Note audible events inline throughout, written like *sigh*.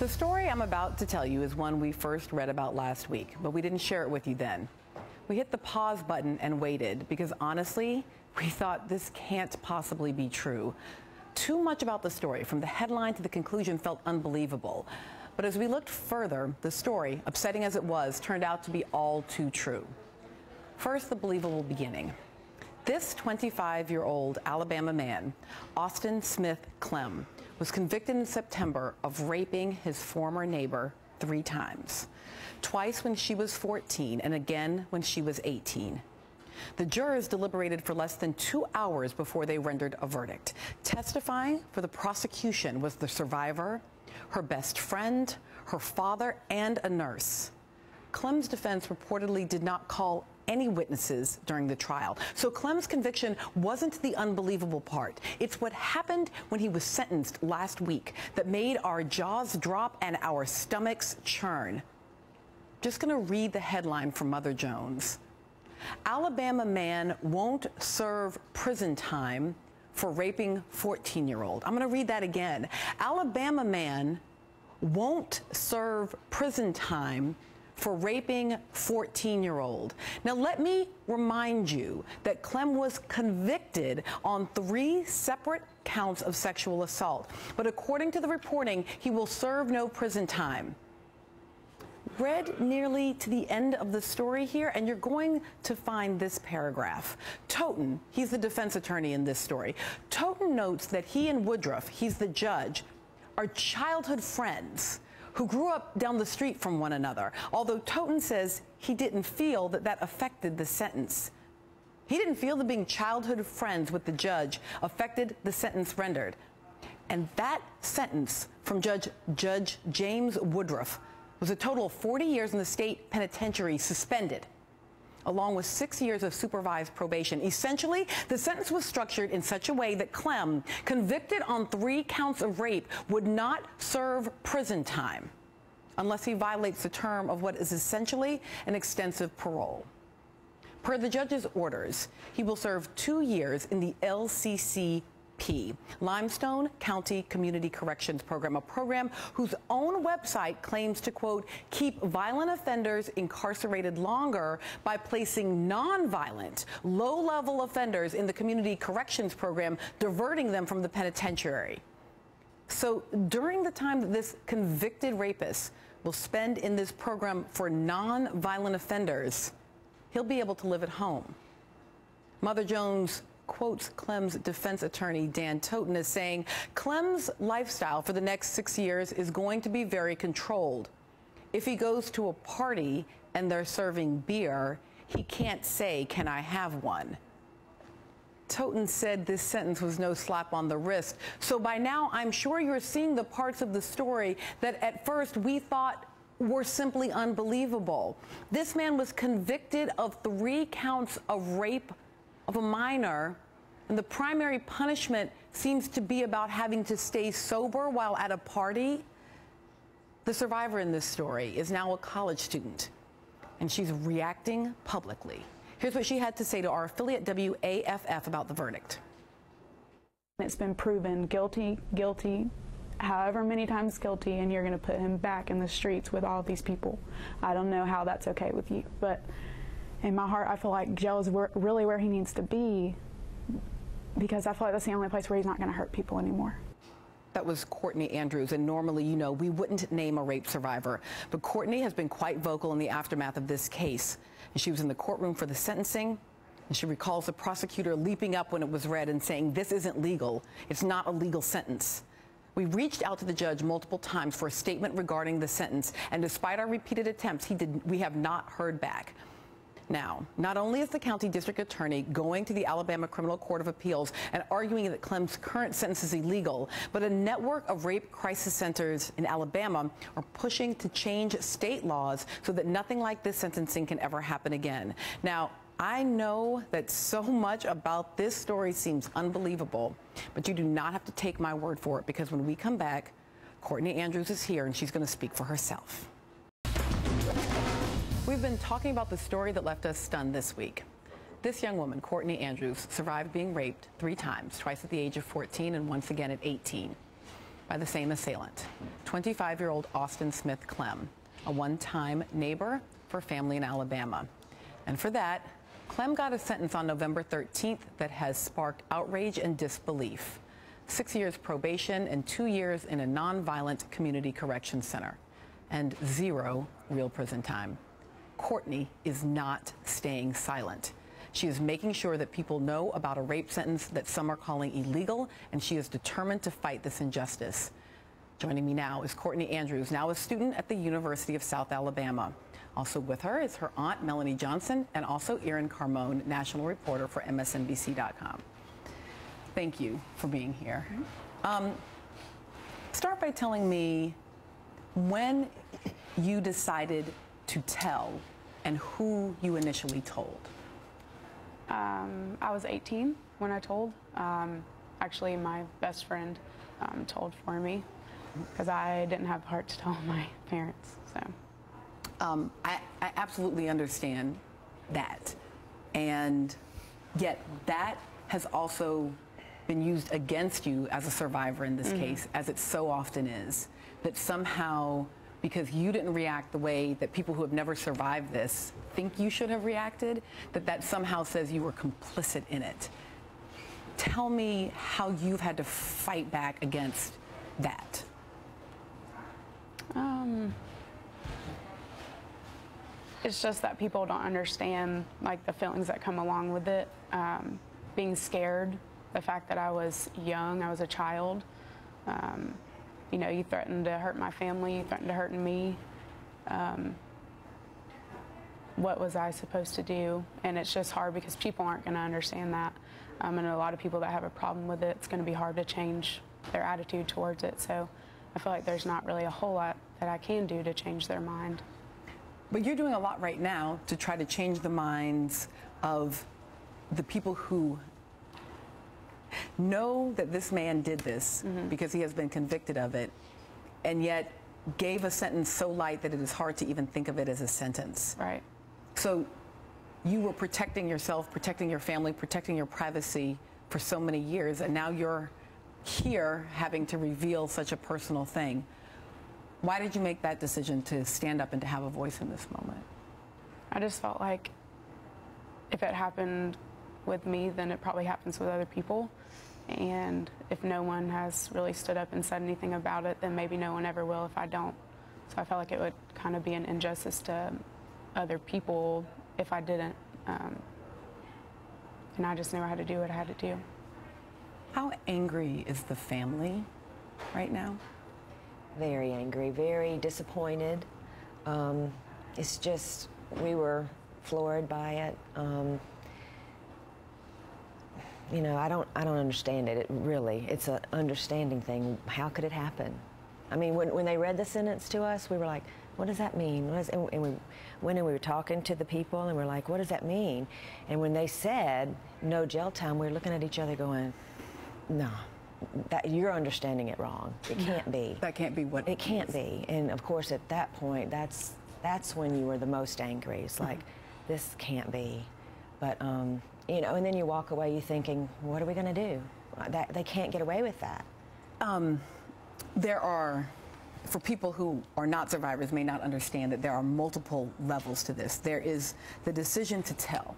The story I'm about to tell you is one we first read about last week, but we didn't share it with you then. We hit the pause button and waited because honestly, we thought this can't possibly be true. Too much about the story, from the headline to the conclusion, felt unbelievable. But as we looked further, the story, upsetting as it was, turned out to be all too true. First, the believable beginning. This 25 year old Alabama man, Austin Smith Clem, was convicted in September of raping his former neighbor three times twice when she was 14 and again when she was 18. The jurors deliberated for less than two hours before they rendered a verdict. Testifying for the prosecution was the survivor, her best friend, her father, and a nurse. Clem's defense reportedly did not call any witnesses during the trial. So Clem's conviction wasn't the unbelievable part. It's what happened when he was sentenced last week that made our jaws drop and our stomachs churn. Just going to read the headline from Mother Jones. Alabama man won't serve prison time for raping 14 year old. I'm going to read that again. Alabama man won't serve prison time for raping 14 year old. Now, let me remind you that Clem was convicted on three separate counts of sexual assault. But according to the reporting, he will serve no prison time read nearly to the end of the story here, and you're going to find this paragraph. Totten, he's the defense attorney in this story. Totten notes that he and Woodruff, he's the judge, are childhood friends who grew up down the street from one another, although Totten says he didn't feel that that affected the sentence. He didn't feel that being childhood friends with the judge affected the sentence rendered. And that sentence from Judge, Judge James Woodruff was a total of 40 years in the state penitentiary suspended along with six years of supervised probation. Essentially, the sentence was structured in such a way that Clem, convicted on three counts of rape, would not serve prison time unless he violates the term of what is essentially an extensive parole. Per the judge's orders, he will serve two years in the LCC Limestone County Community Corrections Program, a program whose own website claims to, quote, keep violent offenders incarcerated longer by placing nonviolent, low level offenders in the Community Corrections Program, diverting them from the penitentiary. So during the time that this convicted rapist will spend in this program for non-violent offenders, he'll be able to live at home. Mother Jones quotes Clem's defense attorney, Dan Totten, as saying Clem's lifestyle for the next six years is going to be very controlled. If he goes to a party and they're serving beer, he can't say, Can I have one? Totten said this sentence was no slap on the wrist. So by now, I'm sure you're seeing the parts of the story that at first we thought were simply unbelievable. This man was convicted of three counts of rape of a minor, and the primary punishment seems to be about having to stay sober while at a party. The survivor in this story is now a college student, and she's reacting publicly. Here's what she had to say to our affiliate WAFF about the verdict. It's been proven guilty, guilty, however many times guilty, and you're going to put him back in the streets with all these people. I don't know how that's okay with you, but in my heart, I feel like jail is where, really where he needs to be because I feel like that's the only place where he's not going to hurt people anymore. That was Courtney Andrews, and normally, you know, we wouldn't name a rape survivor. But Courtney has been quite vocal in the aftermath of this case. And she was in the courtroom for the sentencing, and she recalls the prosecutor leaping up when it was read and saying, This isn't legal. It's not a legal sentence. We reached out to the judge multiple times for a statement regarding the sentence, and despite our repeated attempts, he did, we have not heard back. Now, not only is the county district attorney going to the Alabama Criminal Court of Appeals and arguing that Clem's current sentence is illegal, but a network of rape crisis centers in Alabama are pushing to change state laws so that nothing like this sentencing can ever happen again. Now, I know that so much about this story seems unbelievable, but you do not have to take my word for it because when we come back, Courtney Andrews is here and she's going to speak for herself. We've been talking about the story that left us stunned this week. This young woman, Courtney Andrews, survived being raped three times, twice at the age of 14 and once again at 18. by the same assailant, 25 year old Austin Smith Clem, a one time neighbor for family in Alabama. And for that, Clem got a sentence on November 13th that has sparked outrage and disbelief six years probation and two years in a nonviolent community correction center, and zero real prison time. Courtney is not staying silent. She is making sure that people know about a rape sentence that some are calling illegal, and she is determined to fight this injustice. Joining me now is Courtney Andrews, now a student at the University of South Alabama. Also with her is her aunt, Melanie Johnson, and also Erin Carmon, national reporter for MSNBC.com. Thank you for being here. Um, start by telling me when you decided to tell and who you initially told. Um, I was 18 when I told. Um, actually, my best friend um, told for me because I didn't have the heart to tell *laughs* my parents. So, um, I, I absolutely understand that, and yet that has also been used against you as a survivor in this mm-hmm. case, as it so often is, that somehow because you didn't react the way that people who have never survived this think you should have reacted, that that somehow says you were complicit in it. Tell me how you've had to fight back against that. Um, it's just that people don't understand like the feelings that come along with it. Um, being scared the fact that I was young, I was a child. Um, you know, you threatened to hurt my family, you threatened to hurt me. Um, what was I supposed to do? And it's just hard because people aren't going to understand that. Um, and a lot of people that have a problem with it, it's going to be hard to change their attitude towards it. So I feel like there's not really a whole lot that I can do to change their mind. But you're doing a lot right now to try to change the minds of the people who know that this man did this mm-hmm. because he has been convicted of it, and yet gave a sentence so light that it is hard to even think of it as a sentence. Right. So you were protecting yourself, protecting your family, protecting your privacy for so many years, and now you're here having to reveal such a personal thing. Why did you make that decision to stand up and to have a voice in this moment? I just felt like if it happened with me, then it probably happens with other people. And if no one has really stood up and said anything about it, then maybe no one ever will if I don't. So I felt like it would kind of be an injustice to other people if I didn't. Um, and I just knew I had to do what I had to do. How angry is the family right now? Very angry, very disappointed. Um, it's just, we were floored by it. Um, you know, I don't, I don't understand it. It really, it's an understanding thing. How could it happen? I mean, when, when they read the sentence to us, we were like, what does that mean? Does, and, and we went and we were talking to the people, and we are like, what does that mean? And when they said no jail time, we were looking at each other going, no, that you're understanding it wrong. It can't be. That can't be what it can't be. And of course, at that point, that's that's when you were the most angry. It's like, mm-hmm. this can't be. But um, you know, and then you walk away, you thinking, what are we going to do? That they can't get away with that. Um, there are, for people who are not survivors, may not understand that there are multiple levels to this. There is the decision to tell,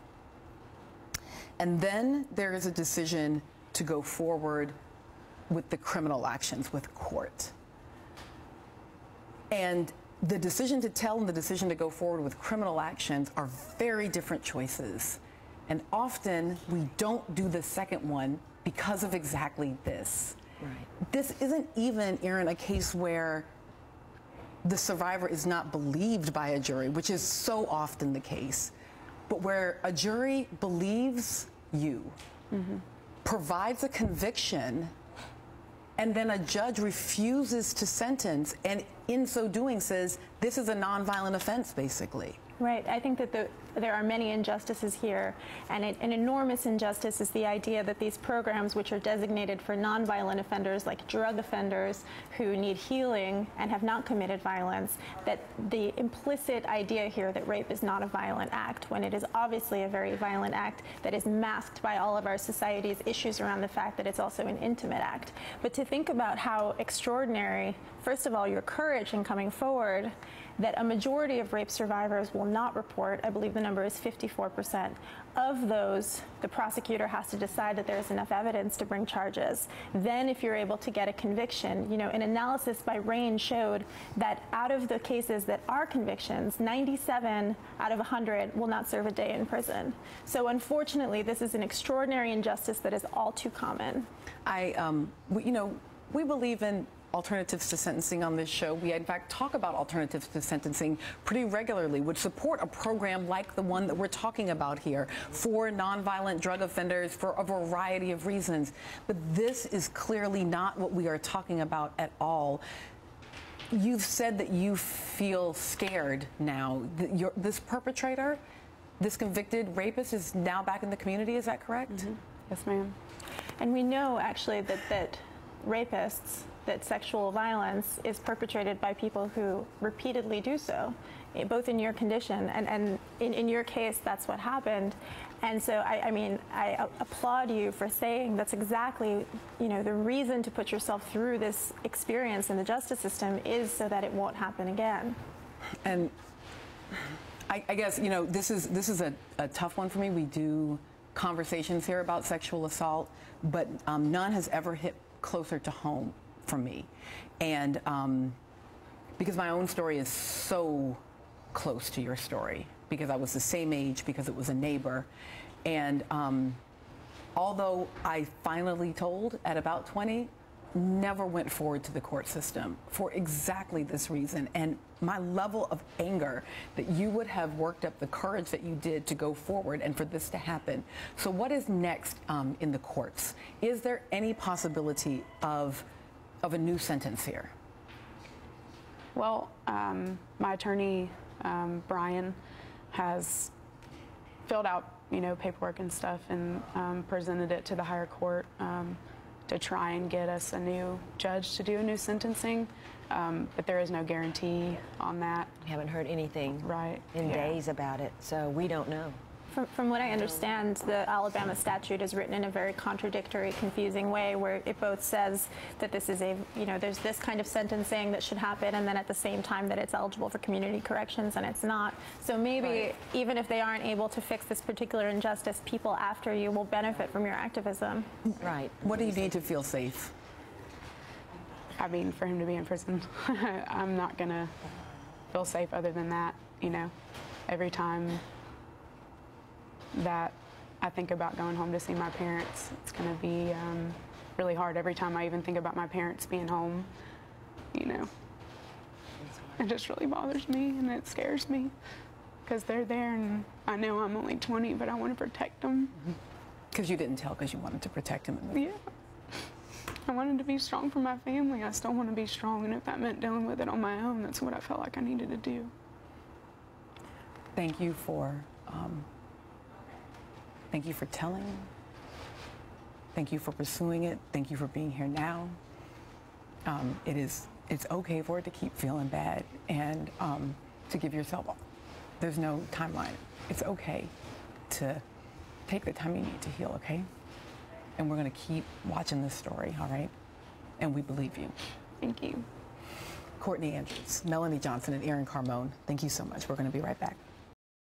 and then there is a decision to go forward with the criminal actions with court. And the decision to tell and the decision to go forward with criminal actions are very different choices. And often we don't do the second one because of exactly this. Right. This isn't even, Erin, a case where the survivor is not believed by a jury, which is so often the case, but where a jury believes you, mm-hmm. provides a conviction, and then a judge refuses to sentence, and in so doing says this is a nonviolent offense, basically. Right. I think that the, there are many injustices here, and it, an enormous injustice is the idea that these programs, which are designated for nonviolent offenders like drug offenders who need healing and have not committed violence, that the implicit idea here that rape is not a violent act, when it is obviously a very violent act that is masked by all of our society's issues around the fact that it's also an intimate act. But to think about how extraordinary, first of all, your courage in coming forward that a majority of rape survivors will not report. I believe the number is 54%. Of those, the prosecutor has to decide that there's enough evidence to bring charges. Then, if you're able to get a conviction, you know, an analysis by RAINN showed that out of the cases that are convictions, 97 out of 100 will not serve a day in prison. So, unfortunately, this is an extraordinary injustice that is all too common. I, um, you know, we believe in alternatives to sentencing on this show. We, in fact, talk about alternatives to sentencing pretty regularly, would support a program like the one that we're talking about here for nonviolent drug offenders for a variety of reasons. But this is clearly not what we are talking about at all. You've said that you feel scared now. this perpetrator, this convicted rapist, is now back in the community. Is that correct? Mm -hmm. Yes, ma'am. And we know actually that that rapists that sexual violence is perpetrated by people who repeatedly do so, eh, both in your condition and, and in, in your case, that's what happened. And so, I, I mean, I applaud you for saying that's exactly, you know, the reason to put yourself through this experience in the justice system is so that it won't happen again. And I, I guess, you know, this is this is a, a tough one for me. We do conversations here about sexual assault, but um, none has ever hit closer to home for me. And um, because my own story is so close to your story, because I was the same age, because it was a neighbor. And um, although I finally told at about 20, never went forward to the court system for exactly this reason. And my level of anger that you would have worked up the courage that you did to go forward and for this to happen. So, what is next um, in the courts? Is there any possibility of of a new sentence here? Well, um, my attorney, um, Brian, has filled out, you know, paperwork and stuff and um, presented it to the higher court um, to try and get us a new judge to do a new sentencing. Um, but there is no guarantee on that. We haven't heard anything right. in yeah. days about it, so we don't know. From, from, what I understand, the Alabama statute is written in a very contradictory, confusing way, where it both says that this is a, you know, there's this kind of sentencing that should happen, and then at the same time that it's eligible for community corrections, and it's not. So maybe right. even if they aren't able to fix this particular injustice, people after you will benefit from your activism. Right. What do you need to feel safe? I mean, for him to be in prison, *laughs* I'm not gonna feel safe other than that. You know, every time that I think about going home to see my parents. It's going to be um, really hard every time I even think about my parents being home. You know, it just really bothers me and it scares me because they're there and I know I'm only 20, but I want to protect them. Because you didn't tell because you wanted to protect him. yeah. I wanted to be strong for my family. I still want to be strong, and if that meant dealing with it on my own, that's what I felt like I needed to do. Thank you for um, Thank you for telling. Thank you for pursuing it. Thank you for being here now. Um, it is, it's okay for it to keep feeling bad and um, to give yourself, up. there's no timeline. It's okay to take the time you need to heal, okay? And we're going to keep watching this story, all right? And we believe you. Thank you. Courtney Andrews, Melanie Johnson, and Erin Carmon, thank you so much. We're going to be right back.